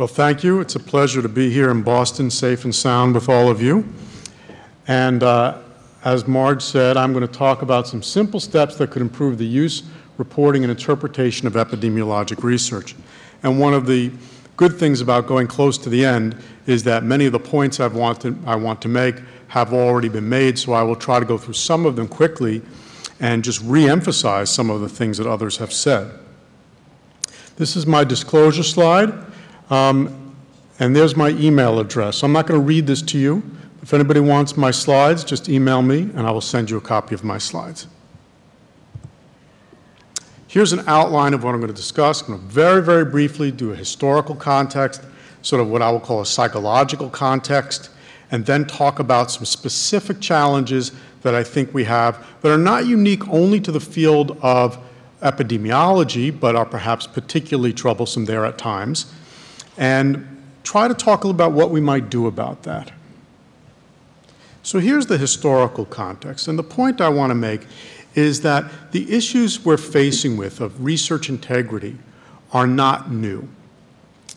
Well, thank you. It's a pleasure to be here in Boston, safe and sound with all of you. And uh, as Marge said, I'm going to talk about some simple steps that could improve the use, reporting, and interpretation of epidemiologic research. And one of the good things about going close to the end is that many of the points I've wanted, I want to make have already been made, so I will try to go through some of them quickly and just re-emphasize some of the things that others have said. This is my disclosure slide, um, and there's my email address. I'm not going to read this to you. If anybody wants my slides, just email me, and I will send you a copy of my slides. Here's an outline of what I'm going to discuss. I'm going to very, very briefly do a historical context, sort of what I will call a psychological context, and then talk about some specific challenges that I think we have that are not unique only to the field of epidemiology, but are perhaps particularly troublesome there at times, and try to talk a little about what we might do about that. So here's the historical context, and the point I want to make is that the issues we're facing with of research integrity are not new.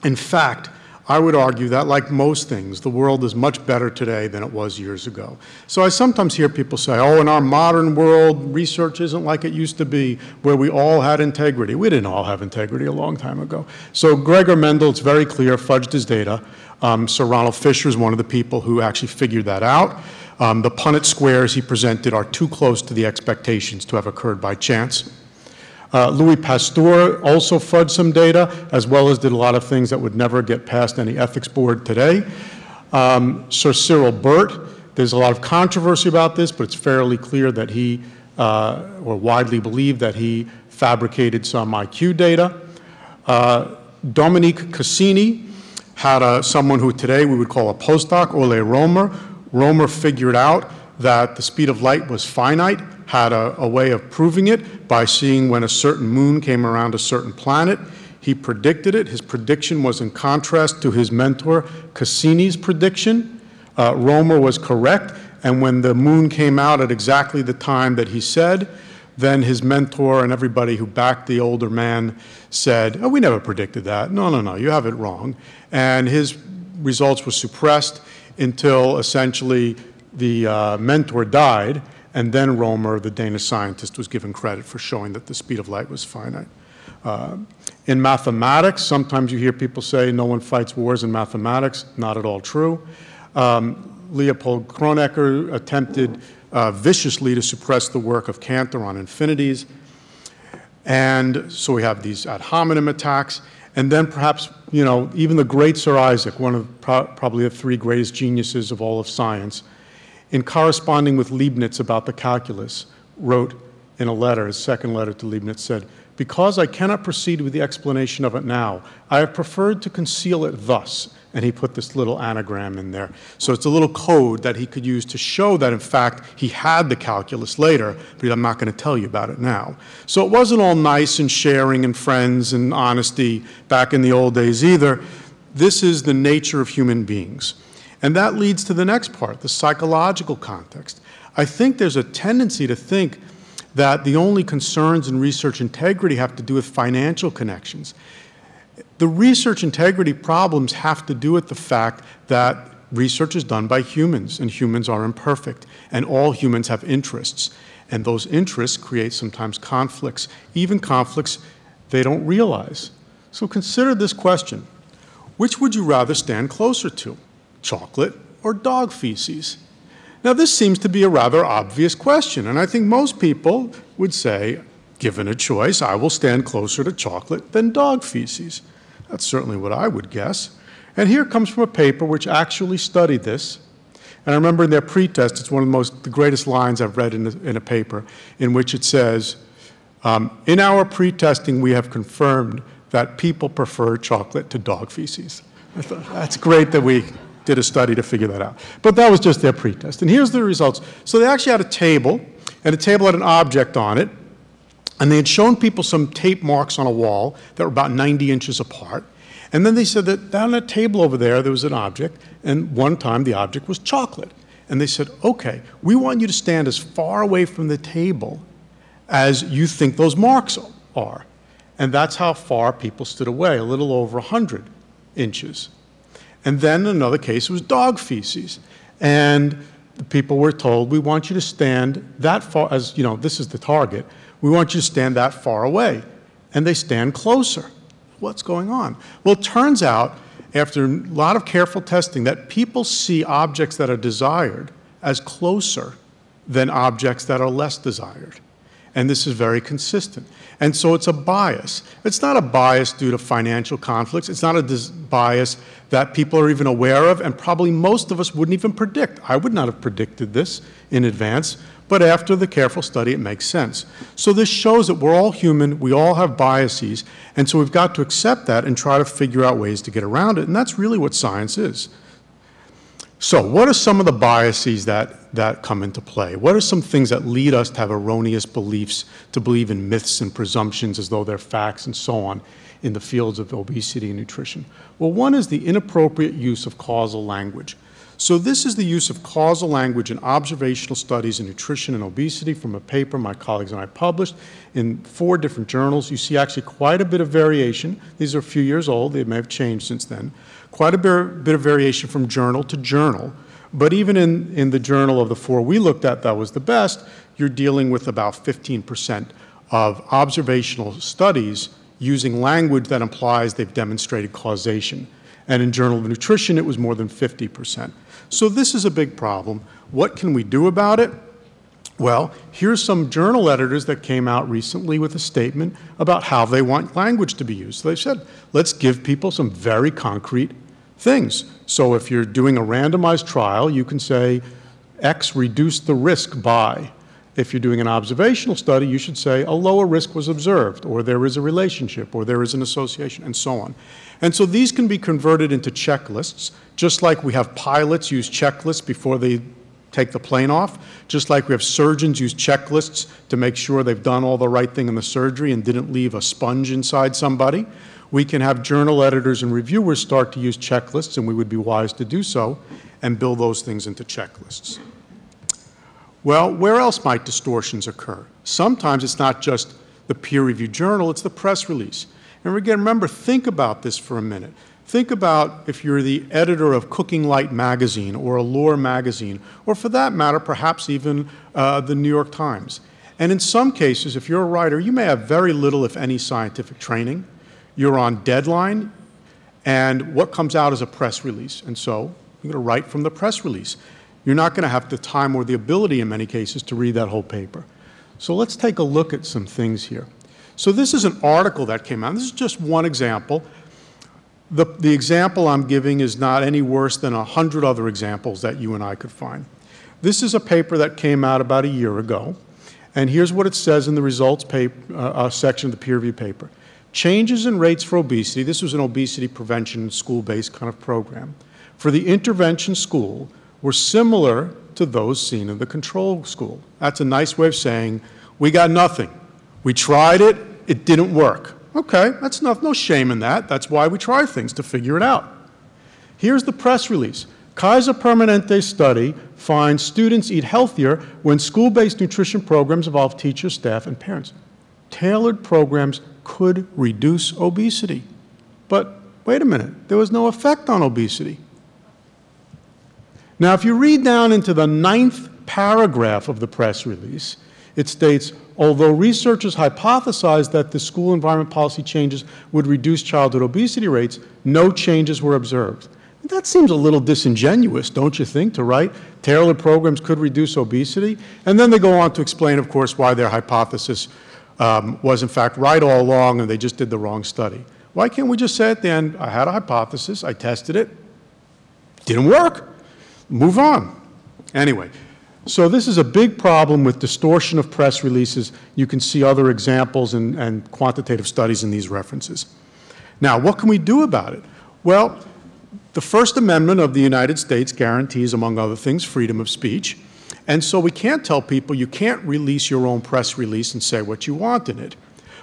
In fact, I would argue that, like most things, the world is much better today than it was years ago. So I sometimes hear people say, oh, in our modern world, research isn't like it used to be, where we all had integrity. We didn't all have integrity a long time ago. So Gregor Mendel, it's very clear, fudged his data. Um, Sir Ronald Fisher is one of the people who actually figured that out. Um, the Punnett squares he presented are too close to the expectations to have occurred by chance. Uh, Louis Pasteur also fudged some data, as well as did a lot of things that would never get past any ethics board today. Um, Sir Cyril Burt, there's a lot of controversy about this, but it's fairly clear that he, uh, or widely believed that he fabricated some IQ data. Uh, Dominique Cassini had a, someone who today we would call a postdoc, Ole Romer. Romer figured out that the speed of light was finite had a, a way of proving it by seeing when a certain moon came around a certain planet. He predicted it. His prediction was in contrast to his mentor Cassini's prediction. Uh, Romer was correct, and when the moon came out at exactly the time that he said, then his mentor and everybody who backed the older man said, oh, we never predicted that. No, no, no, you have it wrong. And his results were suppressed until essentially the uh, mentor died, and then Romer, the Danish scientist, was given credit for showing that the speed of light was finite. Uh, in mathematics, sometimes you hear people say no one fights wars in mathematics. Not at all true. Um, Leopold Kronecker attempted uh, viciously to suppress the work of Cantor on infinities. And so we have these ad hominem attacks. And then perhaps, you know, even the great Sir Isaac, one of pro probably the three greatest geniuses of all of science, in corresponding with Leibniz about the calculus, wrote in a letter, his second letter to Leibniz said, because I cannot proceed with the explanation of it now, I have preferred to conceal it thus. And he put this little anagram in there. So it's a little code that he could use to show that, in fact, he had the calculus later, but I'm not going to tell you about it now. So it wasn't all nice and sharing and friends and honesty back in the old days either. This is the nature of human beings. And that leads to the next part, the psychological context. I think there's a tendency to think that the only concerns in research integrity have to do with financial connections. The research integrity problems have to do with the fact that research is done by humans, and humans are imperfect, and all humans have interests. And those interests create sometimes conflicts, even conflicts they don't realize. So consider this question. Which would you rather stand closer to? Chocolate or dog feces? Now, this seems to be a rather obvious question, and I think most people would say, given a choice, I will stand closer to chocolate than dog feces. That's certainly what I would guess. And here comes from a paper which actually studied this. And I remember in their pretest, it's one of the most, the greatest lines I've read in a, in a paper, in which it says, um, in our pretesting, we have confirmed that people prefer chocolate to dog feces. I thought, that's great that we did a study to figure that out. But that was just their pretest. And here's the results. So they actually had a table, and the table had an object on it, and they had shown people some tape marks on a wall that were about 90 inches apart. And then they said that down that table over there, there was an object, and one time the object was chocolate. And they said, okay, we want you to stand as far away from the table as you think those marks are. And that's how far people stood away, a little over 100 inches. And then another case was dog feces. And the people were told, we want you to stand that far, as you know, this is the target, we want you to stand that far away. And they stand closer. What's going on? Well, it turns out, after a lot of careful testing, that people see objects that are desired as closer than objects that are less desired. And this is very consistent. And so it's a bias. It's not a bias due to financial conflicts. It's not a bias that people are even aware of, and probably most of us wouldn't even predict. I would not have predicted this in advance, but after the careful study, it makes sense. So this shows that we're all human, we all have biases, and so we've got to accept that and try to figure out ways to get around it, and that's really what science is. So what are some of the biases that, that come into play? What are some things that lead us to have erroneous beliefs, to believe in myths and presumptions as though they're facts and so on in the fields of obesity and nutrition? Well, one is the inappropriate use of causal language. So this is the use of causal language in observational studies in nutrition and obesity from a paper my colleagues and I published in four different journals. You see actually quite a bit of variation. These are a few years old. They may have changed since then quite a bit of variation from journal to journal. But even in, in the journal of the four we looked at that was the best, you're dealing with about 15% of observational studies using language that implies they've demonstrated causation. And in Journal of Nutrition, it was more than 50%. So this is a big problem. What can we do about it? Well, here's some journal editors that came out recently with a statement about how they want language to be used. So they said, let's give people some very concrete things. So if you're doing a randomized trial, you can say X reduced the risk by. If you're doing an observational study, you should say a lower risk was observed, or there is a relationship, or there is an association, and so on. And so these can be converted into checklists, just like we have pilots use checklists before they take the plane off, just like we have surgeons use checklists to make sure they've done all the right thing in the surgery and didn't leave a sponge inside somebody we can have journal editors and reviewers start to use checklists, and we would be wise to do so, and build those things into checklists. Well, where else might distortions occur? Sometimes it's not just the peer-reviewed journal, it's the press release. And again, remember, think about this for a minute. Think about if you're the editor of Cooking Light magazine or Allure magazine, or for that matter, perhaps even uh, the New York Times. And in some cases, if you're a writer, you may have very little, if any, scientific training you're on deadline, and what comes out is a press release. And so you're going to write from the press release. You're not going to have the time or the ability in many cases to read that whole paper. So let's take a look at some things here. So this is an article that came out. This is just one example. The, the example I'm giving is not any worse than a hundred other examples that you and I could find. This is a paper that came out about a year ago. And here's what it says in the results paper, uh, uh, section of the peer review paper. Changes in rates for obesity, this was an obesity prevention school-based kind of program, for the intervention school were similar to those seen in the control school. That's a nice way of saying, we got nothing. We tried it, it didn't work. Okay, that's not, no shame in that. That's why we try things, to figure it out. Here's the press release. Kaiser Permanente study finds students eat healthier when school-based nutrition programs involve teachers, staff, and parents. Tailored programs could reduce obesity. But wait a minute, there was no effect on obesity. Now, if you read down into the ninth paragraph of the press release, it states, although researchers hypothesized that the school environment policy changes would reduce childhood obesity rates, no changes were observed. That seems a little disingenuous, don't you think, to write tailored programs could reduce obesity? And then they go on to explain, of course, why their hypothesis um, was in fact right all along and they just did the wrong study. Why can't we just say at the end, I had a hypothesis, I tested it, didn't work, move on. Anyway, so this is a big problem with distortion of press releases. You can see other examples and, and quantitative studies in these references. Now, what can we do about it? Well, the First Amendment of the United States guarantees, among other things, freedom of speech. And so we can't tell people you can't release your own press release and say what you want in it.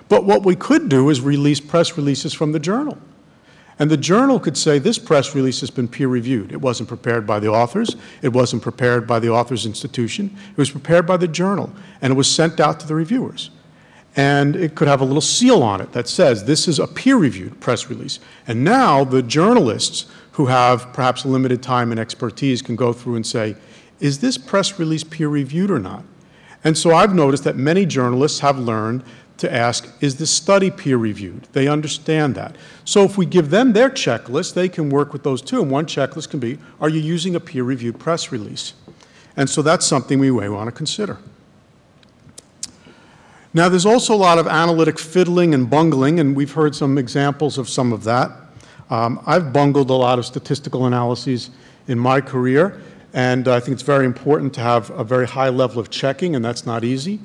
But what we could do is release press releases from the journal. And the journal could say this press release has been peer reviewed. It wasn't prepared by the authors. It wasn't prepared by the author's institution. It was prepared by the journal. And it was sent out to the reviewers. and it could have a little seal on it that says this is a peer-reviewed press release. And now the journalists who have perhaps limited time and expertise can go through and say, is this press release peer-reviewed or not? And so I've noticed that many journalists have learned to ask, is this study peer-reviewed? They understand that. So if we give them their checklist, they can work with those too. And one checklist can be, are you using a peer-reviewed press release? And so that's something we may want to consider. Now, there's also a lot of analytic fiddling and bungling, and we've heard some examples of some of that. Um, I've bungled a lot of statistical analyses in my career, and I think it's very important to have a very high level of checking, and that's not easy.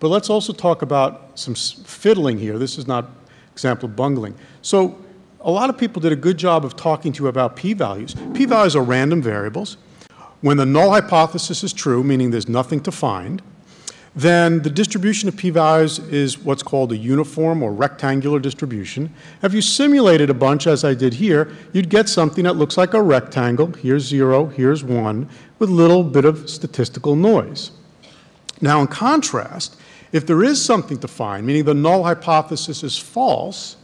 But let's also talk about some fiddling here. This is not example of bungling. So a lot of people did a good job of talking to you about p-values. P-values are random variables. When the null hypothesis is true, meaning there's nothing to find, then the distribution of p-values is what's called a uniform or rectangular distribution. If you simulated a bunch, as I did here, you'd get something that looks like a rectangle. Here's 0, here's 1, with a little bit of statistical noise. Now, in contrast, if there is something to find, meaning the null hypothesis is false,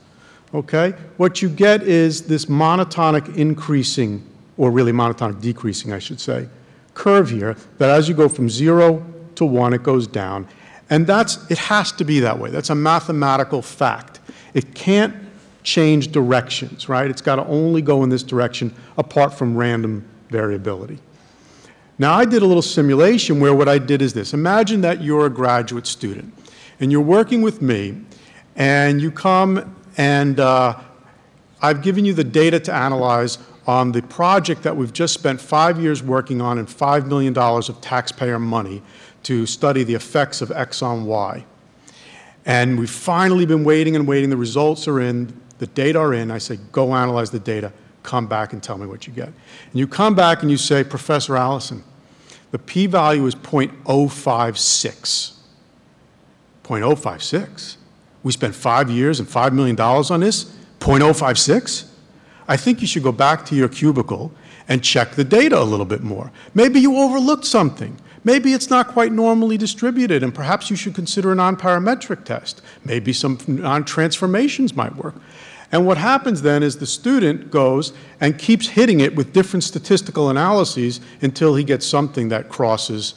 okay, what you get is this monotonic increasing, or really monotonic decreasing, I should say, curve here, that as you go from 0 to 1, it goes down. And that's, it has to be that way. That's a mathematical fact. It can't change directions, right? It's got to only go in this direction apart from random variability. Now, I did a little simulation where what I did is this. Imagine that you're a graduate student and you're working with me and you come and uh, I've given you the data to analyze on the project that we've just spent five years working on and $5 million of taxpayer money to study the effects of X on Y. And we've finally been waiting and waiting. The results are in, the data are in. I say, go analyze the data, come back and tell me what you get. And you come back and you say, Professor Allison, the p-value is 0.056. 0.056? We spent five years and $5 million on this? 0.056? I think you should go back to your cubicle and check the data a little bit more. Maybe you overlooked something. Maybe it's not quite normally distributed, and perhaps you should consider a non-parametric test. Maybe some non-transformations might work. And what happens then is the student goes and keeps hitting it with different statistical analyses until he gets something that crosses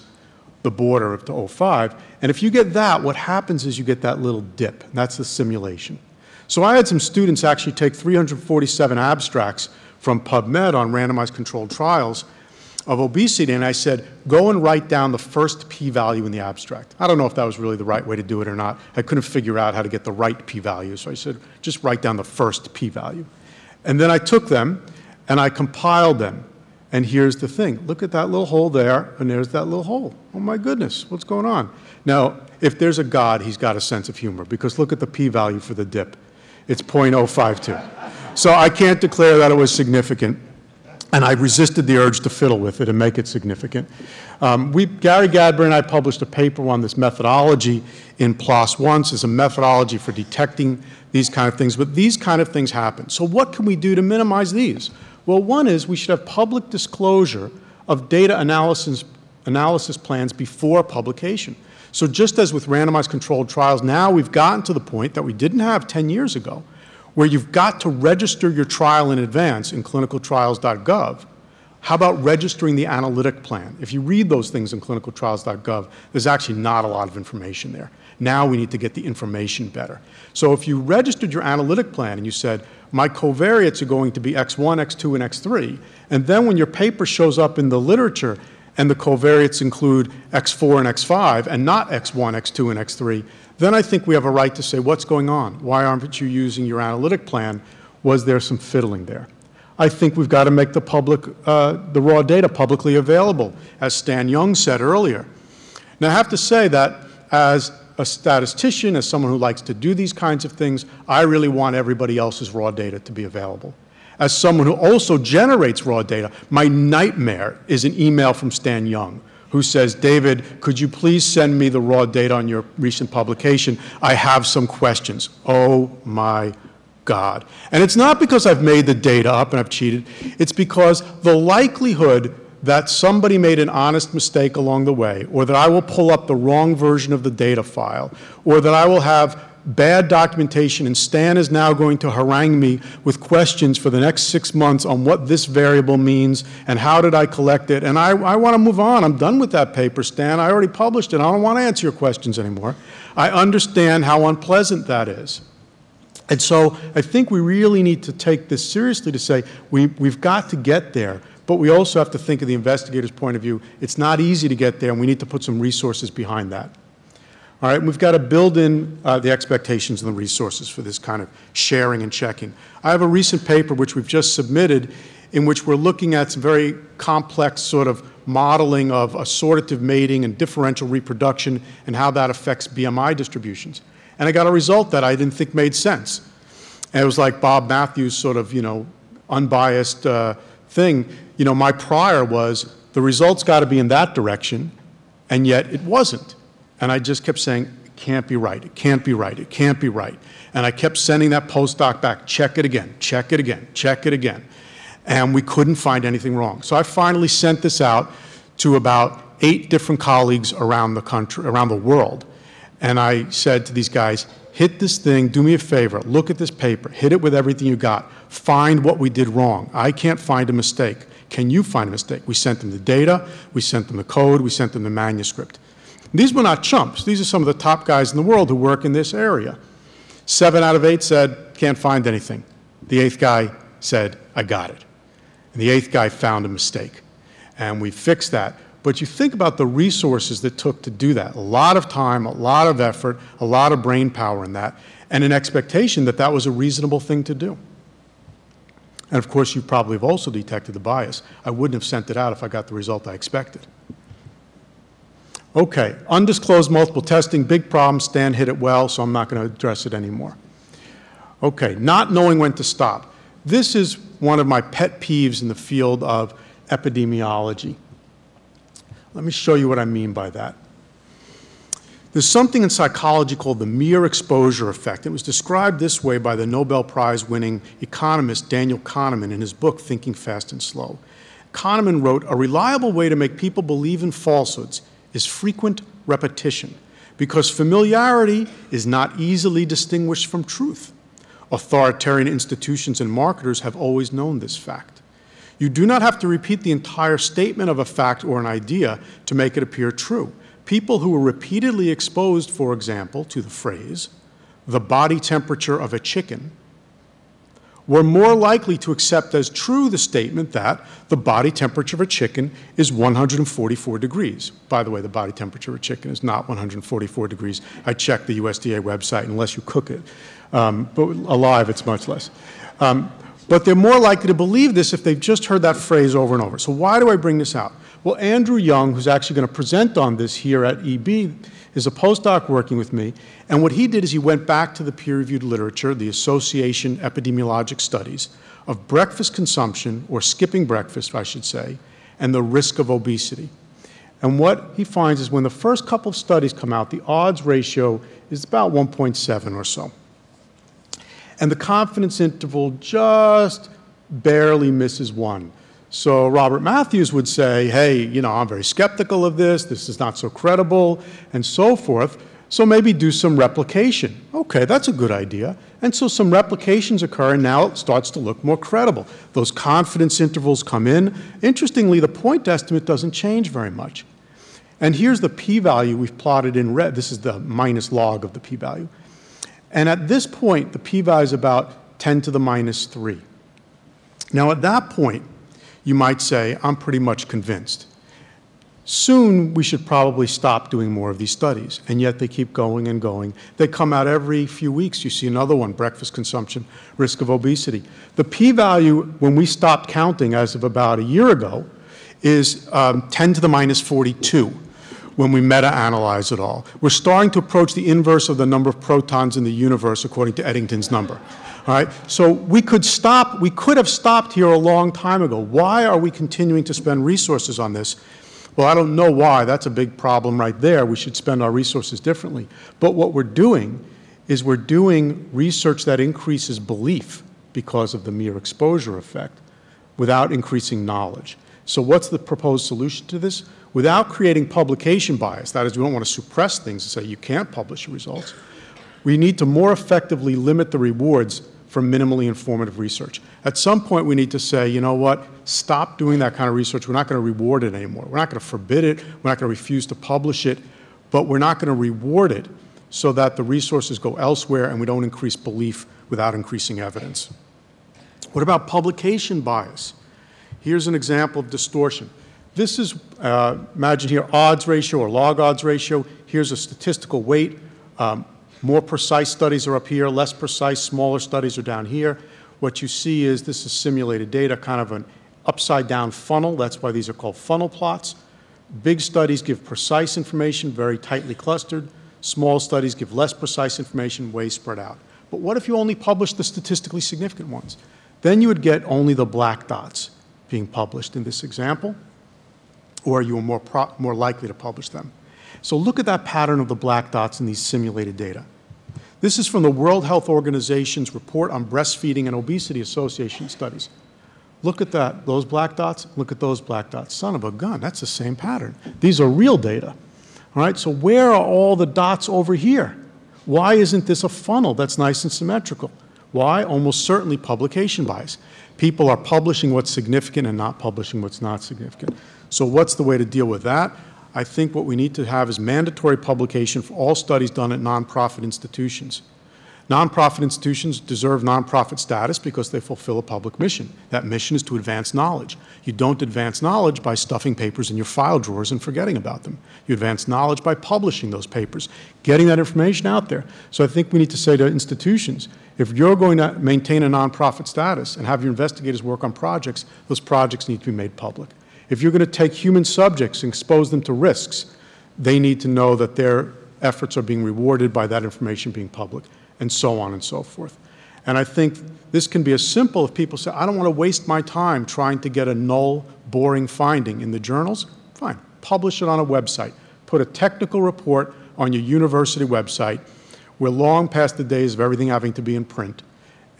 the border of the 05. And if you get that, what happens is you get that little dip. That's the simulation. So I had some students actually take 347 abstracts from PubMed on randomized controlled trials of obesity, and I said, go and write down the first p-value in the abstract. I don't know if that was really the right way to do it or not. I couldn't figure out how to get the right p-value, so I said, just write down the first p-value. And then I took them and I compiled them. And here's the thing. Look at that little hole there, and there's that little hole. Oh my goodness, what's going on? Now, if there's a God, he's got a sense of humor, because look at the p-value for the dip. It's 0.052. So I can't declare that it was significant and I resisted the urge to fiddle with it and make it significant. Um, we, Gary Gadbury and I published a paper on this methodology in PLOS One as a methodology for detecting these kind of things, but these kind of things happen. So what can we do to minimize these? Well, one is we should have public disclosure of data analysis, analysis plans before publication. So just as with randomized controlled trials, now we've gotten to the point that we didn't have 10 years ago, where you've got to register your trial in advance in clinicaltrials.gov, how about registering the analytic plan? If you read those things in clinicaltrials.gov, there's actually not a lot of information there. Now we need to get the information better. So if you registered your analytic plan and you said, my covariates are going to be X1, X2, and X3, and then when your paper shows up in the literature and the covariates include X4 and X5 and not X1, X2, and X3, then I think we have a right to say, what's going on? Why aren't you using your analytic plan? Was there some fiddling there? I think we've got to make the public, uh, the raw data publicly available, as Stan Young said earlier. Now, I have to say that as a statistician, as someone who likes to do these kinds of things, I really want everybody else's raw data to be available. As someone who also generates raw data, my nightmare is an email from Stan Young who says, David, could you please send me the raw data on your recent publication? I have some questions. Oh my God. And it's not because I've made the data up and I've cheated. It's because the likelihood that somebody made an honest mistake along the way, or that I will pull up the wrong version of the data file, or that I will have bad documentation and Stan is now going to harangue me with questions for the next six months on what this variable means and how did I collect it. And I, I want to move on. I'm done with that paper, Stan. I already published it. I don't want to answer your questions anymore. I understand how unpleasant that is. And so I think we really need to take this seriously to say we, we've got to get there, but we also have to think of the investigator's point of view. It's not easy to get there, and we need to put some resources behind that. All right, we've got to build in uh, the expectations and the resources for this kind of sharing and checking. I have a recent paper which we've just submitted in which we're looking at some very complex sort of modeling of assortative mating and differential reproduction and how that affects BMI distributions. And I got a result that I didn't think made sense. And it was like Bob Matthews sort of, you know, unbiased uh, thing. You know, my prior was the results got to be in that direction, and yet it wasn't. And I just kept saying, it can't be right, it can't be right, it can't be right. And I kept sending that postdoc back, check it again, check it again, check it again. And we couldn't find anything wrong. So I finally sent this out to about eight different colleagues around the country, around the world. And I said to these guys, hit this thing, do me a favor, look at this paper, hit it with everything you got, find what we did wrong. I can't find a mistake. Can you find a mistake? We sent them the data, we sent them the code, we sent them the manuscript. These were not chumps. These are some of the top guys in the world who work in this area. Seven out of eight said, can't find anything. The eighth guy said, I got it. And the eighth guy found a mistake. And we fixed that. But you think about the resources that took to do that. A lot of time, a lot of effort, a lot of brain power in that, and an expectation that that was a reasonable thing to do. And of course, you probably have also detected the bias. I wouldn't have sent it out if I got the result I expected. Okay, undisclosed multiple testing, big problem. Stan hit it well, so I'm not going to address it anymore. Okay, not knowing when to stop. This is one of my pet peeves in the field of epidemiology. Let me show you what I mean by that. There's something in psychology called the mere exposure effect. It was described this way by the Nobel Prize winning economist Daniel Kahneman in his book, Thinking Fast and Slow. Kahneman wrote, A reliable way to make people believe in falsehoods is frequent repetition, because familiarity is not easily distinguished from truth. Authoritarian institutions and marketers have always known this fact. You do not have to repeat the entire statement of a fact or an idea to make it appear true. People who were repeatedly exposed, for example, to the phrase, the body temperature of a chicken, were more likely to accept as true the statement that the body temperature of a chicken is 144 degrees. By the way, the body temperature of a chicken is not 144 degrees. I checked the USDA website, unless you cook it. Um, but alive, it's much less. Um, but they're more likely to believe this if they've just heard that phrase over and over. So why do I bring this out? Well, Andrew Young, who's actually going to present on this here at EB, is a postdoc working with me. And what he did is he went back to the peer-reviewed literature, the Association Epidemiologic Studies, of breakfast consumption, or skipping breakfast, I should say, and the risk of obesity. And what he finds is when the first couple of studies come out, the odds ratio is about 1.7 or so. And the confidence interval just barely misses one. So Robert Matthews would say, hey, you know, I'm very skeptical of this, this is not so credible, and so forth. So maybe do some replication. Okay, that's a good idea. And so some replications occur, and now it starts to look more credible. Those confidence intervals come in. Interestingly, the point estimate doesn't change very much. And here's the p-value we've plotted in red. This is the minus log of the p-value. And at this point, the p-value is about 10 to the minus 3. Now, at that point, you might say, I'm pretty much convinced. Soon, we should probably stop doing more of these studies, and yet they keep going and going. They come out every few weeks. You see another one, breakfast consumption, risk of obesity. The p-value, when we stopped counting as of about a year ago, is um, 10 to the minus 42 when we meta-analyze it all. We're starting to approach the inverse of the number of protons in the universe according to Eddington's number. All right? So we could stop, we could have stopped here a long time ago. Why are we continuing to spend resources on this? Well, I don't know why. That's a big problem right there. We should spend our resources differently. But what we're doing is we're doing research that increases belief because of the mere exposure effect without increasing knowledge. So what's the proposed solution to this? Without creating publication bias, that is, we don't want to suppress things and say you can't publish your results, we need to more effectively limit the rewards for minimally informative research. At some point, we need to say, you know what, stop doing that kind of research. We're not going to reward it anymore. We're not going to forbid it. We're not going to refuse to publish it, but we're not going to reward it so that the resources go elsewhere and we don't increase belief without increasing evidence. What about publication bias? Here's an example of distortion. This is, uh, imagine here, odds ratio or log odds ratio. Here's a statistical weight. Um, more precise studies are up here, less precise, smaller studies are down here. What you see is this is simulated data, kind of an upside down funnel. That's why these are called funnel plots. Big studies give precise information, very tightly clustered. Small studies give less precise information, way spread out. But what if you only publish the statistically significant ones? Then you would get only the black dots being published in this example, or you are more, more likely to publish them. So look at that pattern of the black dots in these simulated data. This is from the World Health Organization's report on breastfeeding and obesity association studies. Look at that, those black dots, look at those black dots. Son of a gun, that's the same pattern. These are real data. All right, so where are all the dots over here? Why isn't this a funnel that's nice and symmetrical? Why? Almost certainly publication bias. People are publishing what's significant and not publishing what's not significant. So what's the way to deal with that? I think what we need to have is mandatory publication for all studies done at nonprofit institutions. Nonprofit institutions deserve nonprofit status because they fulfill a public mission. That mission is to advance knowledge. You don't advance knowledge by stuffing papers in your file drawers and forgetting about them. You advance knowledge by publishing those papers, getting that information out there. So I think we need to say to institutions, if you're going to maintain a nonprofit status and have your investigators work on projects, those projects need to be made public. If you're going to take human subjects and expose them to risks, they need to know that their efforts are being rewarded by that information being public, and so on and so forth. And I think this can be as simple if people say, I don't want to waste my time trying to get a null, boring finding in the journals. Fine, publish it on a website. Put a technical report on your university website. We're long past the days of everything having to be in print.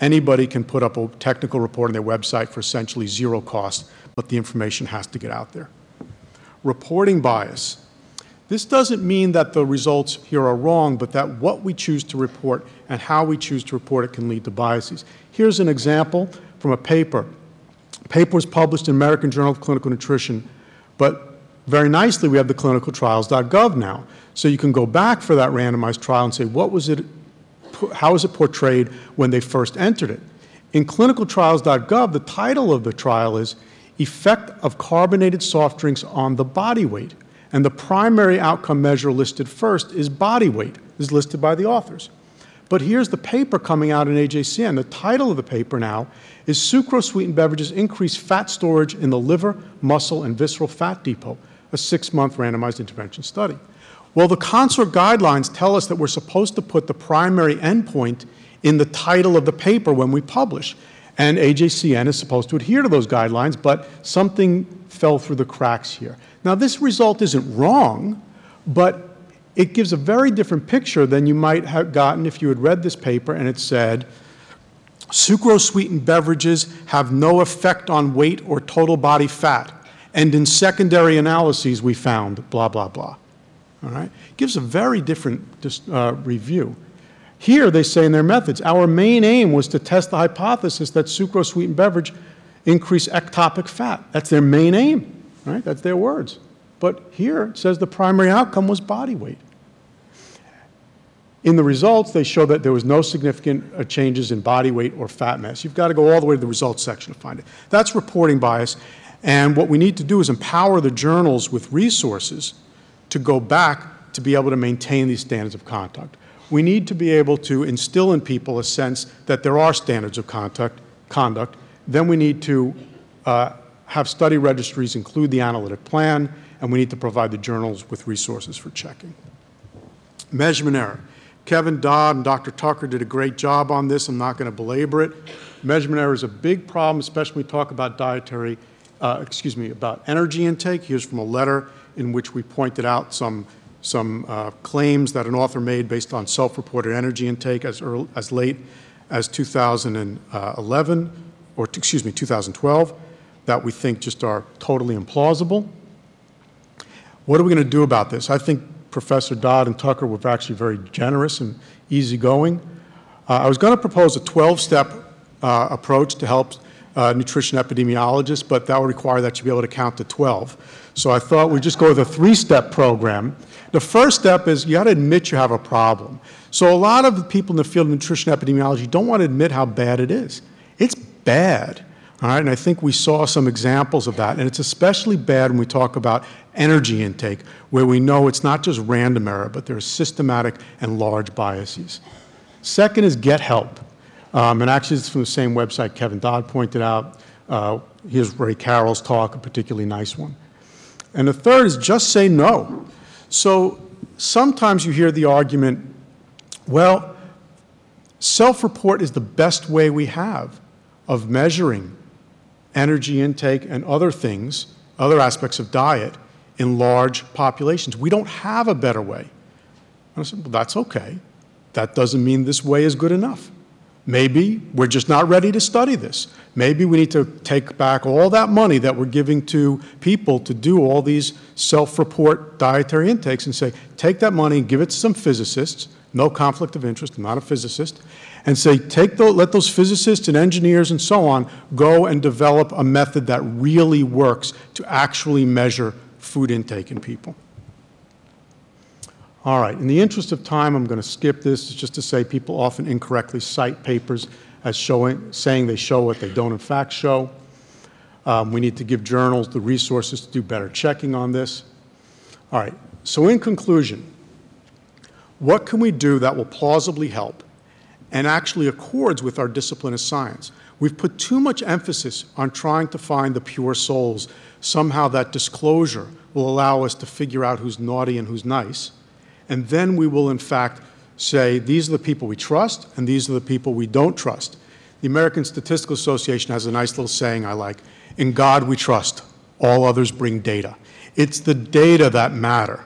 Anybody can put up a technical report on their website for essentially zero cost but the information has to get out there. Reporting bias. This doesn't mean that the results here are wrong, but that what we choose to report and how we choose to report it can lead to biases. Here's an example from a paper. The paper was published in American Journal of Clinical Nutrition, but very nicely we have the clinicaltrials.gov now. So you can go back for that randomized trial and say, what was it, how was it portrayed when they first entered it? In clinicaltrials.gov, the title of the trial is effect of carbonated soft drinks on the body weight. And the primary outcome measure listed first is body weight, is listed by the authors. But here's the paper coming out in AJCN. The title of the paper now is Sucrose Sweetened Beverages Increase Fat Storage in the Liver, Muscle, and Visceral Fat Depot, a six month randomized intervention study. Well, the CONSORT guidelines tell us that we're supposed to put the primary endpoint in the title of the paper when we publish. And AJCN is supposed to adhere to those guidelines, but something fell through the cracks here. Now, this result isn't wrong, but it gives a very different picture than you might have gotten if you had read this paper and it said, sucrose sweetened beverages have no effect on weight or total body fat. And in secondary analyses, we found blah, blah, blah. All right? Gives a very different uh, review. Here they say in their methods, our main aim was to test the hypothesis that sucrose sweetened beverage increase ectopic fat. That's their main aim, right? That's their words. But here it says the primary outcome was body weight. In the results, they show that there was no significant uh, changes in body weight or fat mass. You've got to go all the way to the results section to find it. That's reporting bias. And what we need to do is empower the journals with resources to go back to be able to maintain these standards of conduct we need to be able to instill in people a sense that there are standards of conduct. conduct. Then we need to uh, have study registries include the analytic plan, and we need to provide the journals with resources for checking. Measurement error. Kevin Dodd and Dr. Tucker did a great job on this. I'm not going to belabor it. Measurement error is a big problem, especially when we talk about dietary, uh, excuse me, about energy intake. Here's from a letter in which we pointed out some some uh, claims that an author made based on self-reported energy intake as, early, as late as 2011, or excuse me, 2012. that we think just are totally implausible. What are we going to do about this? I think Professor Dodd and Tucker were actually very generous and easygoing. Uh, I was going to propose a 12-step uh, approach to help uh, nutrition epidemiologists, but that would require that you be able to count to 12. So I thought we'd just go with a three-step program. The first step is you got to admit you have a problem. So a lot of the people in the field of nutrition epidemiology don't want to admit how bad it is. It's bad. All right, and I think we saw some examples of that. And it's especially bad when we talk about energy intake, where we know it's not just random error, but there's systematic and large biases. Second is get help. Um, and actually, it's from the same website Kevin Dodd pointed out. Uh, here's Ray Carroll's talk, a particularly nice one. And the third is just say no. So sometimes you hear the argument, well, self-report is the best way we have of measuring energy intake and other things, other aspects of diet in large populations. We don't have a better way. And I said, well, that's okay. That doesn't mean this way is good enough. Maybe we're just not ready to study this. Maybe we need to take back all that money that we're giving to people to do all these self-report dietary intakes and say, take that money and give it to some physicists, no conflict of interest, I'm not a physicist, and say, take the, let those physicists and engineers and so on go and develop a method that really works to actually measure food intake in people. All right, in the interest of time, I'm going to skip this It's just to say people often incorrectly cite papers as showing, saying they show what they don't in fact show. Um, we need to give journals the resources to do better checking on this. All right, so in conclusion, what can we do that will plausibly help and actually accords with our discipline of science? We've put too much emphasis on trying to find the pure souls. Somehow that disclosure will allow us to figure out who's naughty and who's nice. And then we will, in fact, say these are the people we trust and these are the people we don't trust. The American Statistical Association has a nice little saying I like In God we trust, all others bring data. It's the data that matter.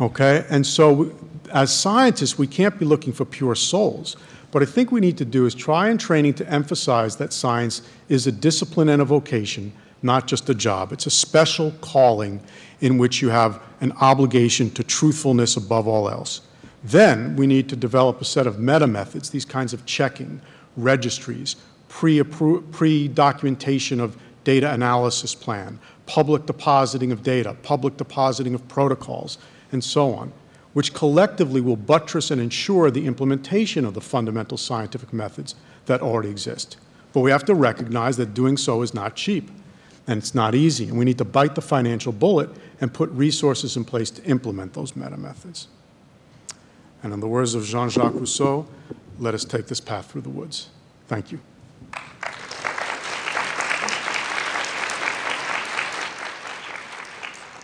Okay? And so, as scientists, we can't be looking for pure souls. What I think we need to do is try in training to emphasize that science is a discipline and a vocation, not just a job. It's a special calling in which you have an obligation to truthfulness above all else. Then we need to develop a set of meta methods, these kinds of checking, registries, pre-documentation of data analysis plan, public depositing of data, public depositing of protocols, and so on, which collectively will buttress and ensure the implementation of the fundamental scientific methods that already exist. But we have to recognize that doing so is not cheap and it's not easy. And we need to bite the financial bullet and put resources in place to implement those meta methods. And in the words of Jean-Jacques Rousseau, let us take this path through the woods. Thank you.